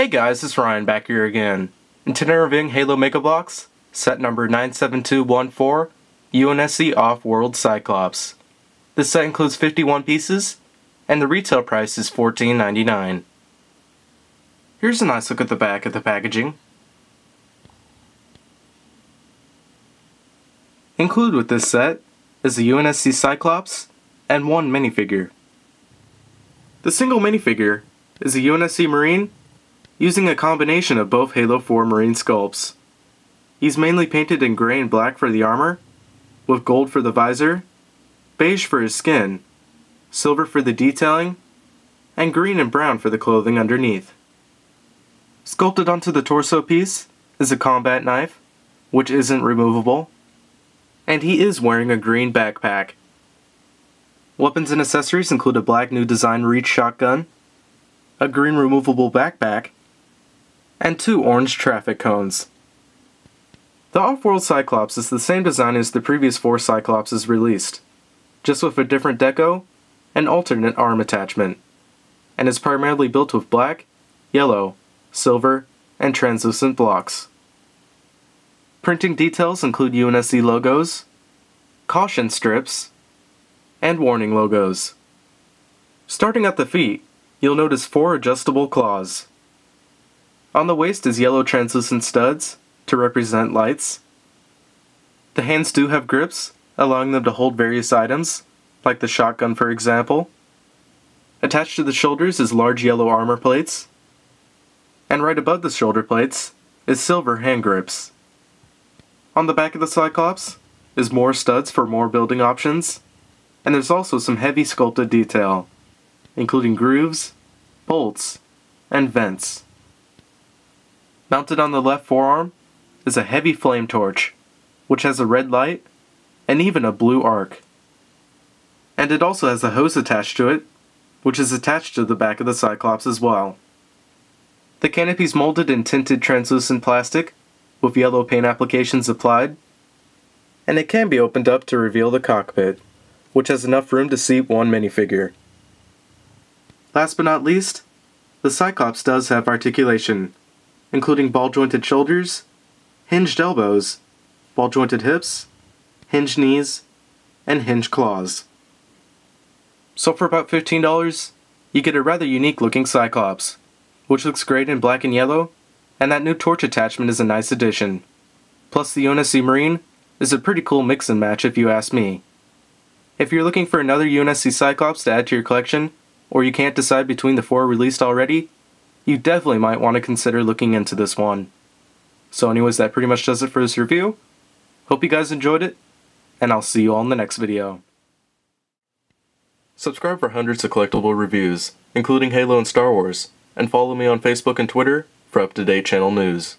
Hey guys, it's Ryan back here again. In tonight reviewing Halo Mega Bloks, set number 97214, UNSC Off-World Cyclops. This set includes 51 pieces, and the retail price is $14.99. Here's a nice look at the back of the packaging. Included with this set is the UNSC Cyclops and one minifigure. The single minifigure is a UNSC Marine using a combination of both Halo 4 Marine sculpts. He's mainly painted in gray and black for the armor, with gold for the visor, beige for his skin, silver for the detailing, and green and brown for the clothing underneath. Sculpted onto the torso piece is a combat knife, which isn't removable, and he is wearing a green backpack. Weapons and accessories include a black new design Reach shotgun, a green removable backpack, and two orange traffic cones. The Off-World Cyclops is the same design as the previous four Cyclopses released, just with a different deco and alternate arm attachment, and is primarily built with black, yellow, silver, and translucent blocks. Printing details include UNSC logos, caution strips, and warning logos. Starting at the feet, you'll notice four adjustable claws. On the waist is yellow translucent studs to represent lights. The hands do have grips, allowing them to hold various items, like the shotgun for example. Attached to the shoulders is large yellow armor plates. And right above the shoulder plates is silver hand grips. On the back of the Cyclops is more studs for more building options, and there's also some heavy sculpted detail, including grooves, bolts, and vents. Mounted on the left forearm is a heavy flame torch, which has a red light and even a blue arc. And it also has a hose attached to it, which is attached to the back of the Cyclops as well. The canopy is molded in tinted translucent plastic, with yellow paint applications applied, and it can be opened up to reveal the cockpit, which has enough room to seat one minifigure. Last but not least, the Cyclops does have articulation, including ball-jointed shoulders, hinged elbows, ball-jointed hips, hinged knees, and hinged claws. So for about $15, you get a rather unique looking Cyclops, which looks great in black and yellow, and that new torch attachment is a nice addition. Plus the UNSC Marine is a pretty cool mix and match if you ask me. If you're looking for another UNSC Cyclops to add to your collection, or you can't decide between the four released already, you definitely might want to consider looking into this one. So anyways, that pretty much does it for this review. Hope you guys enjoyed it, and I'll see you all in the next video. Subscribe for hundreds of collectible reviews, including Halo and Star Wars, and follow me on Facebook and Twitter for up-to-date channel news.